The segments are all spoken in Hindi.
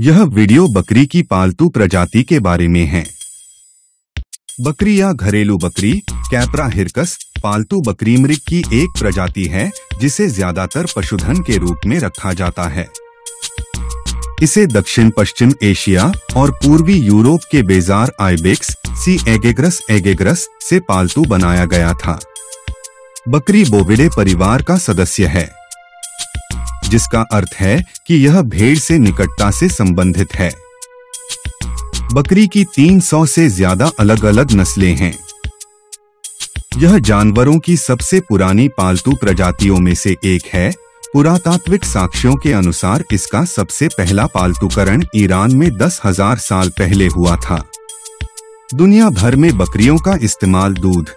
यह वीडियो बकरी की पालतू प्रजाति के बारे में है। बकरी या घरेलू बकरी, कैपरा हिरकस, पालतू बकरी मृग की एक प्रजाति है, जिसे ज़्यादातर पशुधन के रूप में रखा जाता है। इसे दक्षिण पश्चिम एशिया और पूर्वी यूरोप के बेजार आइबेक्स, सी एगेग्रस एगेग्रस से पालतू बनाया गया था। बकरी बोविडे परिवार का सदस्य है। जिसका अर्थ है कि यह भेड़ से निकटता से संबंधित है। बकरी की 300 से ज़्यादा अलग अलग नस्लें हैं। यह जानवरों की सबसे पुरानी पालतू प्रजातियों में से एक है। पुरातात्विक साक्ष्यों के अनुसार इसका सबसे पहला पालतूकरण ईरान में दस हज़ार साल पहले हुआ था। दुनिया भर में बकरियों का इस्तेमाल दूध,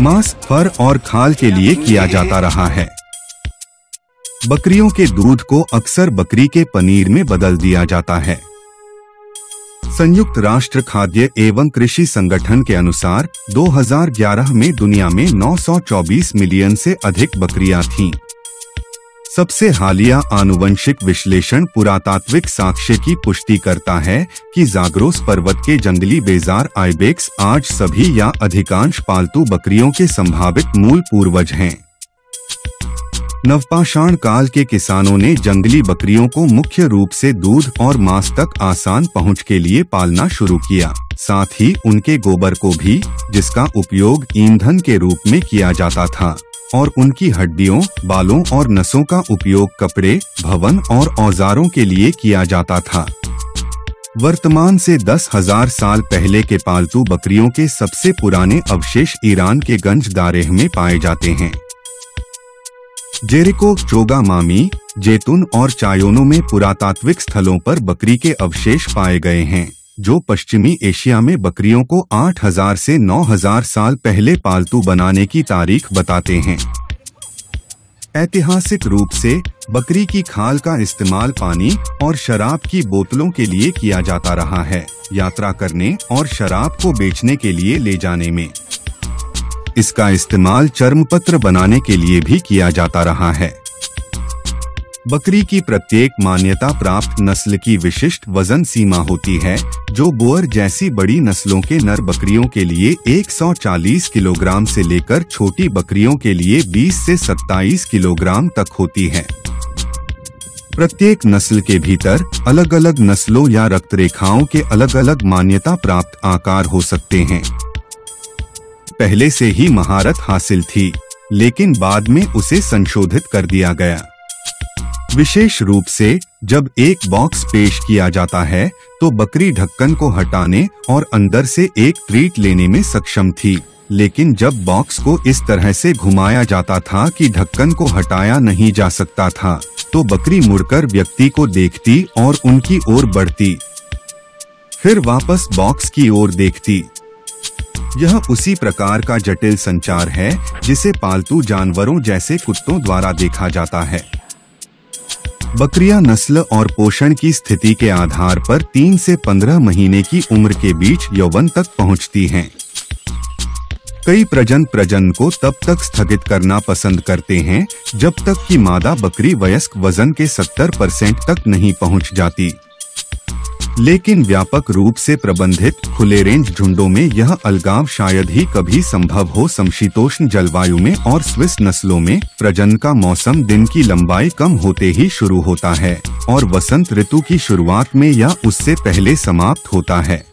मांस, फर और खाल के लिए किया जाता रहा है। बकरियों के दूध को अक्सर बकरी के पनीर में बदल दिया जाता है संयुक्त राष्ट्र खाद्य एवं कृषि संगठन के अनुसार 2011 में दुनिया में 924 मिलियन से अधिक बकरियाँ थीं। सबसे हालिया आनुवंशिक विश्लेषण पुरातात्विक साक्ष्य की पुष्टि करता है कि जाग्रोस पर्वत के जंगली बेजार आइबेक्स आज सभी या अधिकांश पालतू बकरियों के संभावित मूल पूर्वज हैं नवपाषाण काल के किसानों ने जंगली बकरियों को मुख्य रूप से दूध और मांस तक आसान पहुँच के लिए पालना शुरू किया। साथ ही उनके गोबर को भी, जिसका उपयोग ईंधन के रूप में किया जाता था, और उनकी हड्डियों, बालों और नसों का उपयोग कपड़े, भवन और औजारों के लिए किया जाता था। वर्तमान से दस हज़ार साल पहले के पालतू बकरियों के सबसे पुराने अवशेष ईरान के गंज दारेह में पाए जाते हैं। जेरिको, चोगा मामी, जैतून और चायोनो में पुरातात्विक स्थलों पर बकरी के अवशेष पाए गए हैं, जो पश्चिमी एशिया में बकरियों को 8000 से 9000 साल पहले पालतू बनाने की तारीख बताते हैं। ऐतिहासिक रूप से, बकरी की खाल का इस्तेमाल पानी और शराब की बोतलों के लिए किया जाता रहा है, यात्रा करने और शराब को बेचने के लिए ले जाने में। इसका इस्तेमाल चर्म पत्र बनाने के लिए भी किया जाता रहा है। बकरी की प्रत्येक मान्यता प्राप्त नस्ल की विशिष्ट वज़न सीमा होती है, जो बोअर जैसी बड़ी नस्लों के नर बकरियों के लिए 140 किलोग्राम से लेकर छोटी बकरियों के लिए 20 से 27 किलोग्राम तक होती है। प्रत्येक नस्ल के भीतर अलग अलग नस्लों या रक्तरेखाओं के अलग अलग मान्यता प्राप्त आकार हो सकते हैं। पहले से ही महारत हासिल थी, लेकिन बाद में उसे संशोधित कर दिया गया। विशेष रूप से, जब एक बॉक्स पेश किया जाता है तो बकरी ढक्कन को हटाने और अंदर से एक ट्रीट लेने में सक्षम थी। लेकिन जब बॉक्स को इस तरह से घुमाया जाता था कि ढक्कन को हटाया नहीं जा सकता था तो बकरी मुड़कर व्यक्ति को देखती और उनकी ओर बढ़ती। फिर वापस बॉक्स की ओर देखती। यह उसी प्रकार का जटिल संचार है, जिसे पालतू जानवरों जैसे कुत्तों द्वारा देखा जाता है बकरियाँ नस्ल और पोषण की स्थिति के आधार पर तीन से पंद्रह महीने की उम्र के बीच यौवन तक पहुँचती हैं। कई प्रजन प्रजन को तब तक स्थगित करना पसंद करते हैं, जब तक कि मादा बकरी वयस्क वज़न के 70 परसेंट तक नहीं पहुँच जाती लेकिन व्यापक रूप से प्रबंधित खुले रेंज झुंडों में यह अलगाव शायद ही कभी संभव हो समशीतोष्ण जलवायु में और स्विस नस्लों में। प्रजन का मौसम दिन की लंबाई कम होते ही शुरू होता है और वसंत ऋतु की शुरुआत में या उससे पहले समाप्त होता है।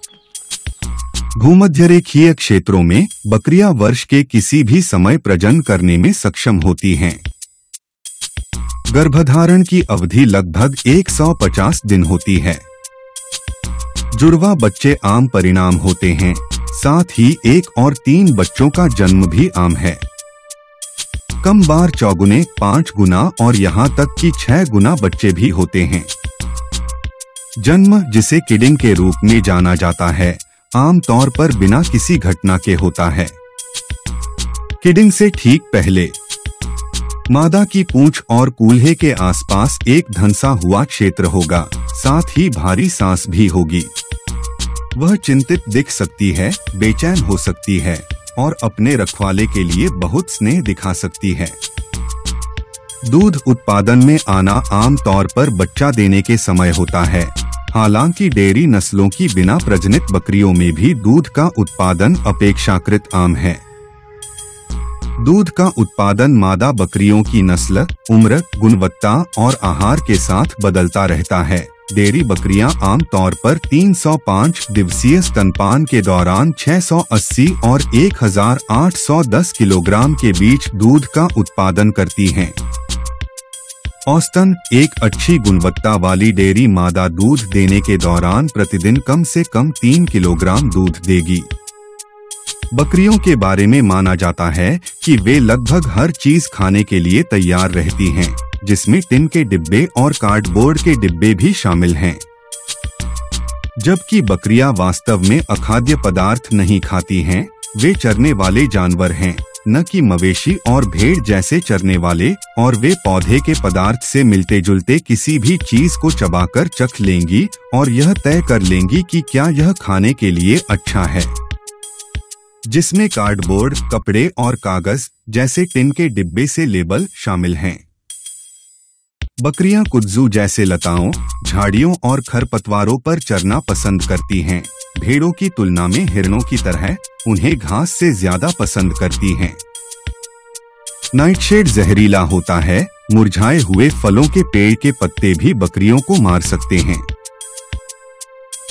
भूमध्य रेखीय क्षेत्रों में बकरियाँ वर्ष के किसी भी समय प्रजन करने में सक्षम होती हैं। गर्भधारण की अवधि लगभग 150 दिन होती है। जुड़वा बच्चे आम परिणाम होते हैं। साथ ही एक और तीन बच्चों का जन्म भी आम है। कम बार चौगुने पाँच गुना और यहाँ तक कि छह गुना बच्चे भी होते हैं। जन्म जिसे किडिंग के रूप में जाना जाता है, आम तौर पर बिना किसी घटना के होता है। किडिंग से ठीक पहले। मादा की पूंछ और कूल्हे के आसपास एक धंसा हुआ क्षेत्र होगा, साथ ही भारी सांस भी होगी। वह चिंतित दिख सकती है, बेचैन हो सकती है, और अपने रखवाले के लिए बहुत स्नेह दिखा सकती है। दूध उत्पादन में आना आम तौर पर बच्चा देने के समय होता है। हालाँकि डेयरी नस्लों की बिना प्रजनित बकरियों में भी दूध का उत्पादन अपेक्षाकृत आम है। दूध का उत्पादन मादा बकरियों की नस्ल, उम्र, गुणवत्ता और आहार के साथ बदलता रहता है। डेयरी बकरियाँ आमतौर पर 305 दिवसीय स्तनपान के दौरान 680 और 1810 किलोग्राम के बीच दूध का उत्पादन करती हैं। औसतन एक अच्छी गुणवत्ता वाली डेयरी मादा दूध देने के दौरान प्रतिदिन कम से कम तीन किलोग्राम दूध देगी बकरियों के बारे में माना जाता है कि वे लगभग हर चीज़ खाने के लिए तैयार रहती हैं, जिसमें टिन के डिब्बे और कार्डबोर्ड के डिब्बे भी शामिल हैं। जबकि बकरियाँ वास्तव में अखाद्य पदार्थ नहीं खाती हैं, वे चरने वाले जानवर हैं न कि मवेशी और भेड़ जैसे चरने वाले और वे पौधे के पदार्थ से मिलते जुलते किसी भी चीज़ को चबाकर चख लेंगी और यह तय कर लेंगी कि क्या यह खाने के लिए अच्छा है जिसमें कार्डबोर्ड कपड़े और कागज़ जैसे टिन के डिब्बे से लेबल शामिल हैं बकरियाँ कुज्जू जैसे लताओं, झाड़ियों और खरपतवारों पर चरना पसंद करती हैं। भेड़ों की तुलना में हिरणों की तरह उन्हें घास से ज़्यादा पसंद करती हैं। नाइटशेड जहरीला होता है, मुरझाए हुए फलों के पेड़ के पत्ते भी बकरियों को मार सकते हैं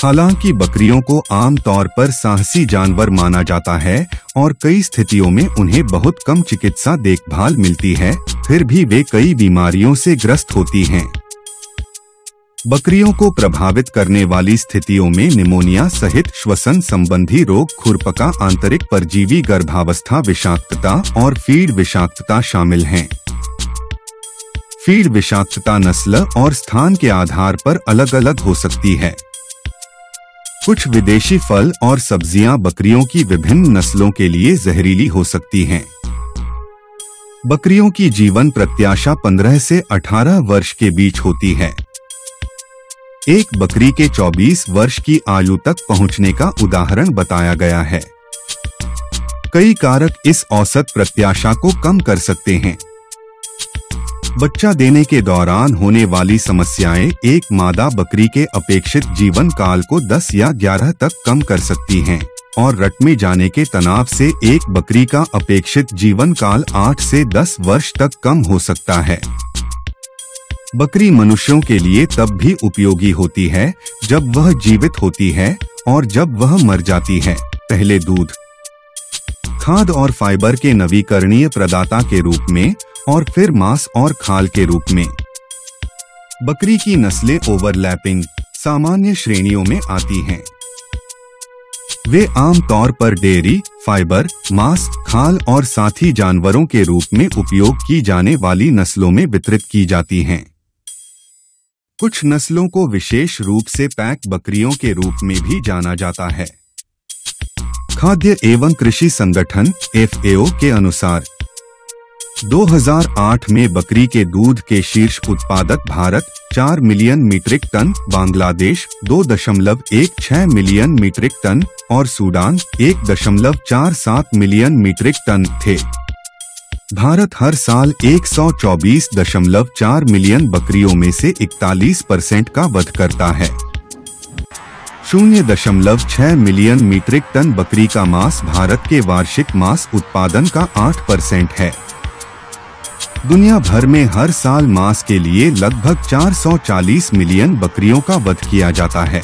हालाँकि बकरियों को आम तौर पर साहसी जानवर माना जाता है और कई स्थितियों में उन्हें बहुत कम चिकित्सा देखभाल मिलती है, फिर भी वे कई बीमारियों से ग्रस्त होती हैं बकरियों को प्रभावित करने वाली स्थितियों में निमोनिया सहित श्वसन संबंधी रोग खुरपका, आंतरिक परजीवी गर्भावस्था विषाक्तता और फ़ीड विषाक्तता शामिल हैं। फ़ीड विषाक्तता नस्ल और स्थान के आधार पर अलग अलग हो सकती है कुछ विदेशी फल और सब्ज़ियाँ बकरियों की विभिन्न नस्लों के लिए जहरीली हो सकती हैं। बकरियों की जीवन प्रत्याशा 15 से 18 वर्ष के बीच होती है। एक बकरी के 24 वर्ष की आयु तक पहुँचने का उदाहरण बताया गया है। कई कारक इस औसत प्रत्याशा को कम कर सकते हैं। बच्चा देने के दौरान होने वाली समस्याएँ एक मादा बकरी के अपेक्षित जीवन काल को 10 या 11 तक कम कर सकती हैं, और रटमे जाने के तनाव से एक बकरी का अपेक्षित जीवन काल 8 से 10 वर्ष तक कम हो सकता है। बकरी मनुष्यों के लिए तब भी उपयोगी होती है, जब वह जीवित होती है, और जब वह मर जाती है। पहले दूध। खाद और फाइबर के नवीकरणीय प्रदाता के रूप में और फिर मांस और खाल के रूप में बकरी की नस्लें ओवरलैपिंग सामान्य श्रेणियों में आती हैं। वे आमतौर पर डेयरी, फाइबर, मांस, खाल और साथी जानवरों के रूप में उपयोग की जाने वाली नस्लों में वितरित की जाती हैं। कुछ नस्लों को विशेष रूप से पैक बकरियों के रूप में भी जाना जाता है खाद्य एवं कृषि संगठन एफ़ के अनुसार 2008 में बकरी के दूध के शीर्ष उत्पादक Bharat 4 million metric ton, Bangladesh 2.16 million metric ton, और सूडान 1.47 मिलियन मीट्रिक टन थे। भारत हर साल 124.4 मिलियन बकरियों में से 41 परसेंट का वध करता है। शून्य दशमलव छह मिलियन मीट्रिक टन बकरी का मांस भारत के वार्षिक मांस उत्पादन का 8 परसेंट है। दुनिया भर में हर साल मांस के लिए लगभग 440 मिलियन बकरियों का वध किया जाता है।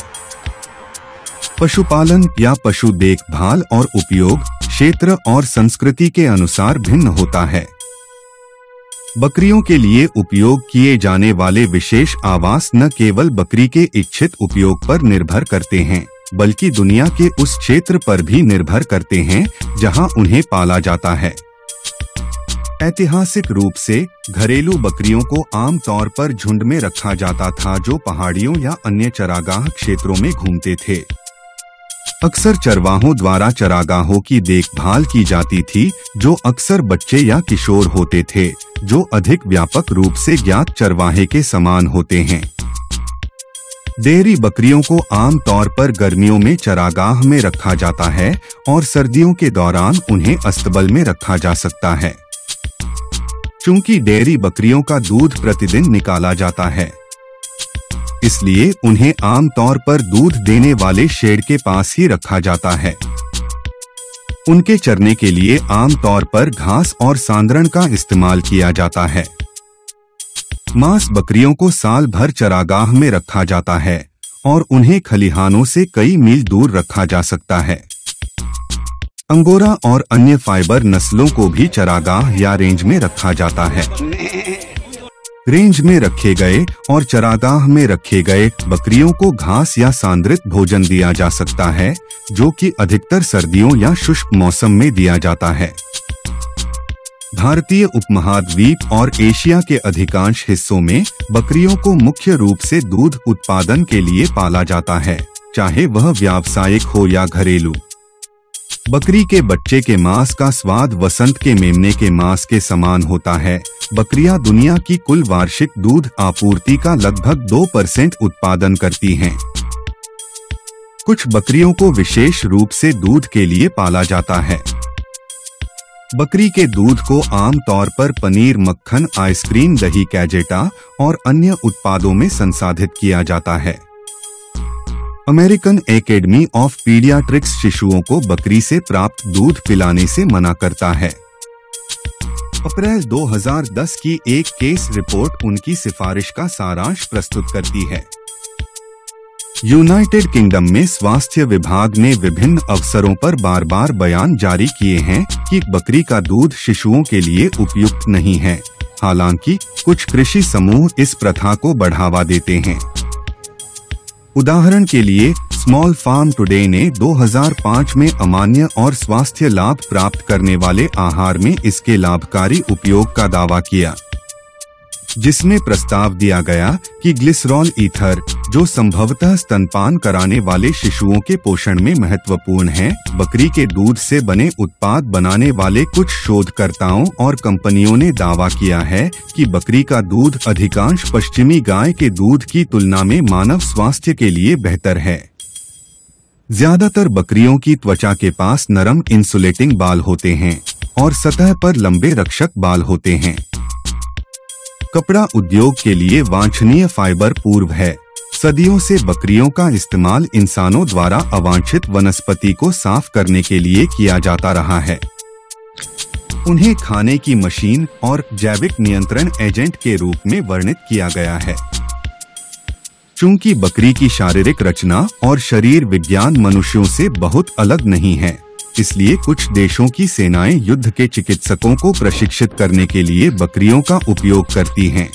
पशुपालन या पशु देखभाल और उपयोग क्षेत्र और संस्कृति के अनुसार भिन्न होता है। बकरियों के लिए उपयोग किए जाने वाले विशेष आवास न केवल बकरी के इच्छित उपयोग पर निर्भर करते हैं, बल्कि दुनिया के उस क्षेत्र पर भी निर्भर करते हैं, जहाँ उन्हें पाला जाता है। ऐतिहासिक रूप से, घरेलू बकरियों को आम तौर पर झुंड में रखा जाता था जो पहाड़ियों या अन्य चरागाह क्षेत्रों में घूमते थे। अक्सर चरवाहों द्वारा चरागाहों की देखभाल की जाती थी, जो अक्सर बच्चे या किशोर होते थे, जो अधिक व्यापक रूप से ज्ञात चरवाहे के समान होते हैं। डेयरी बकरियों को आम तौर पर गर्मियों में चरागाह में रखा जाता है, और सर्दियों के दौरान उन्हें अस्तबल में रखा जा सकता है। चूँकि डेयरी बकरियों का दूध प्रतिदिन निकाला जाता है। इसलिए उन्हें आमतौर पर दूध देने वाले शेड के पास ही रखा जाता है। उनके चरने के लिए आमतौर पर घास और सांद्रण का इस्तेमाल किया जाता है। मांस बकरियों को साल भर चरागाह में रखा जाता है और उन्हें खलिहानों से कई मील दूर रखा जा सकता है। अंगोरा और अन्य फाइबर नस्लों को भी चरागाह या रेंज में रखा जाता है। रेंज में रखे गए और चरागाह में रखे गए बकरियों को घास या सांद्रित भोजन दिया जा सकता है, जो कि अधिकतर सर्दियों या शुष्क मौसम में दिया जाता है। भारतीय उपमहाद्वीप और एशिया के अधिकांश हिस्सों में बकरियों को मुख्य रूप से दूध उत्पादन के लिए पाला जाता है, चाहे वह व्यावसायिक हो या घरेलू। बकरी के बच्चे के मांस का स्वाद वसंत के मेमने के मांस के समान होता है। बकरियाँ दुनिया की कुल वार्षिक दूध आपूर्ति का लगभग दो परसेंट उत्पादन करती हैं। कुछ बकरियों को विशेष रूप से दूध के लिए पाला जाता है। बकरी के दूध को आम तौर पर पनीर, मक्खन, आइसक्रीम, दही, कैजेटा और अन्य उत्पादों में संसाधित किया जाता है। अमेरिकन एकेडमी ऑफ़ पीडियाट्रिक्स शिशुओं को बकरी से प्राप्त दूध पिलाने से मना करता है। अप्रैल 2010 की एक केस रिपोर्ट उनकी सिफारिश का सारांश प्रस्तुत करती है। यूनाइटेड किंगडम में स्वास्थ्य विभाग ने विभिन्न अवसरों पर बार बार बयान जारी किए हैं कि बकरी का दूध शिशुओं के लिए उपयुक्त नहीं है। हालाँकि, कुछ कृषि समूह इस प्रथा को बढ़ावा देते हैं। उदाहरण के लिए स्मॉल फार्म टुडे ने 2005 में अमान्य और स्वास्थ्य लाभ प्राप्त करने वाले आहार में इसके लाभकारी उपयोग का दावा किया। जिसमें प्रस्ताव दिया गया कि ग्लिसरॉल ईथर, जो संभवतः स्तनपान कराने वाले शिशुओं के पोषण में महत्वपूर्ण है, बकरी के दूध से बने उत्पाद बनाने वाले कुछ शोधकर्ताओं और कंपनियों ने दावा किया है कि बकरी का दूध अधिकांश पश्चिमी गाय के दूध की तुलना में मानव स्वास्थ्य के लिए बेहतर है। ज़्यादातर बकरियों की त्वचा के पास नरम इंसुलेटिंग बाल होते हैं और सतह पर लंबे रक्षक बाल होते हैं। कपड़ा उद्योग के लिए वांछनीय फाइबर पूर्व है। सदियों से बकरियों का इस्तेमाल इंसानों द्वारा अवांछित वनस्पति को साफ़ करने के लिए किया जाता रहा है। उन्हें खाने की मशीन और जैविक नियंत्रण एजेंट के रूप में वर्णित किया गया है। चूँकि बकरी की शारीरिक रचना और शरीर विज्ञान मनुष्यों से बहुत अलग नहीं है इसलिए कुछ देशों की सेनाएँ युद्ध के चिकित्सकों को प्रशिक्षित करने के लिए बकरियों का उपयोग करती हैं।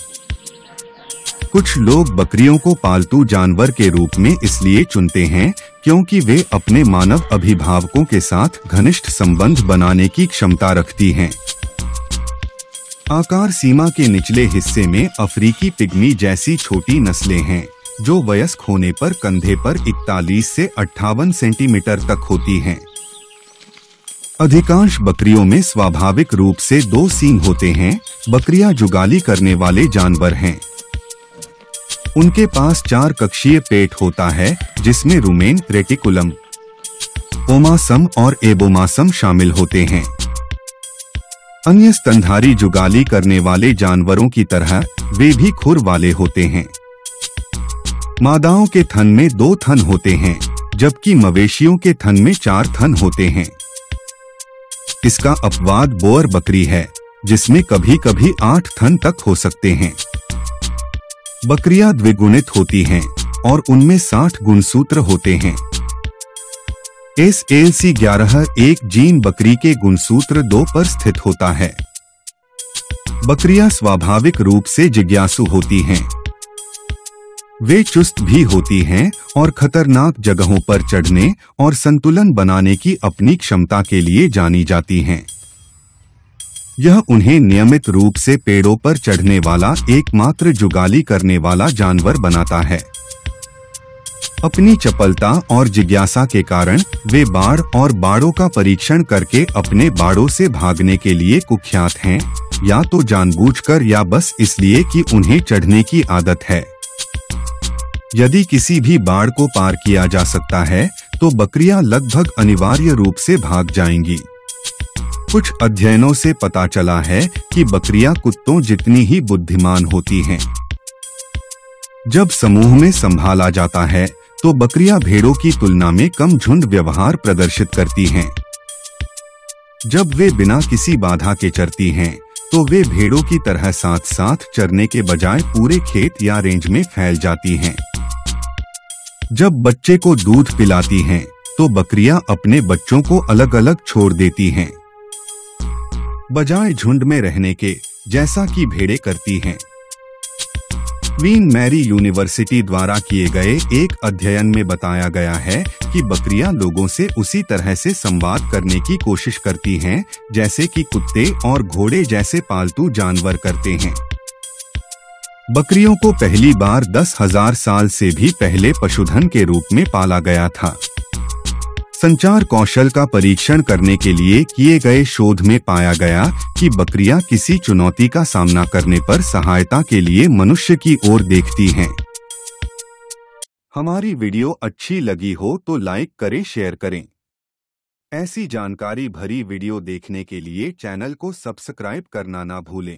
कुछ लोग बकरियों को पालतू जानवर के रूप में इसलिए चुनते हैं क्योंकि वे अपने मानव अभिभावकों के साथ घनिष्ठ संबंध बनाने की क्षमता रखती हैं। आकार सीमा के निचले हिस्से में अफ्रीकी पिग्मी जैसी छोटी नस्लें हैं, जो वयस्क होने पर कंधे पर 41 से अट्ठावन सेंटीमीटर तक होती हैं। अधिकांश बकरियों में स्वाभाविक रूप से दो सींग होते हैं, बकरियाँ जुगाली करने वाले जानवर हैं। उनके पास चार कक्षीय पेट होता है, जिसमें रुमेन, रेटिकुलम, ओमासम और एबोमासम शामिल होते हैं। अन्य स्तनधारी जुगाली करने वाले जानवरों की तरह, वे भी खुर वाले होते हैं। मादाओं के थन में दो थन होते हैं, जबकि मवेशियों के थन में चार थन होते हैं। इसका अपवाद बोअर बकरी है, जिसमें कभी कभी आठ थन तक हो सकते हैं। बकरियाँ द्विगुणित होती हैं और उनमें साठ गुणसूत्र होते हैं। एस एल सी ग्यारह एक जीन बकरी के गुणसूत्र दो पर स्थित होता है। बकरियाँ स्वाभाविक रूप से जिज्ञासु होती हैं। वे चुस्त भी होती हैं और खतरनाक जगहों पर चढ़ने और संतुलन बनाने की अपनी क्षमता के लिए जानी जाती हैं। यह उन्हें नियमित रूप से पेड़ों पर चढ़ने वाला एकमात्र जुगाली करने वाला जानवर बनाता है। अपनी चपलता और जिज्ञासा के कारण वे बाढ़ और बाड़ों का परीक्षण करके अपने बाड़ों से भागने के लिए कुख्यात हैं, या तो जानबूझकर या बस इसलिए कि उन्हें चढ़ने की आदत है। यदि किसी भी बाढ़ को पार किया जा सकता है तो बकरियाँ लगभग अनिवार्य रूप से भाग जाएँगी कुछ अध्ययनों से पता चला है कि बकरियाँ कुत्तों जितनी ही बुद्धिमान होती हैं। जब समूह में संभाला जाता है तो बकरियाँ भेड़ों की तुलना में कम झुंड व्यवहार प्रदर्शित करती हैं। जब वे बिना किसी बाधा के चरती हैं, तो वे भेड़ों की तरह साथ साथ चरने के बजाय पूरे खेत या रेंज में फैल जाती हैं। जब बच्चे को दूध पिलाती हैं, तो बकरियाँ अपने बच्चों को अलग अलग छोड़ देती हैं। बजाय झुंड में रहने के जैसा कि भेड़े करती हैं। क्वीन मैरी यूनिवर्सिटी द्वारा किए गए एक अध्ययन में बताया गया है कि बकरियाँ लोगों से उसी तरह से संवाद करने की कोशिश करती हैं जैसे कि कुत्ते और घोड़े जैसे पालतू जानवर करते हैं। बकरियों को पहली बार दस हज़ार साल से भी पहले पशुधन के रूप में पाला गया था। संचार कौशल का परीक्षण करने के लिए किए गए शोध में पाया गया कि बकरियाँ किसी चुनौती का सामना करने पर सहायता के लिए मनुष्य की ओर देखती हैं। हमारी वीडियो अच्छी लगी हो तो लाइक करें, शेयर करें। ऐसी जानकारी भरी वीडियो देखने के लिए चैनल को सब्सक्राइब करना ना भूलें।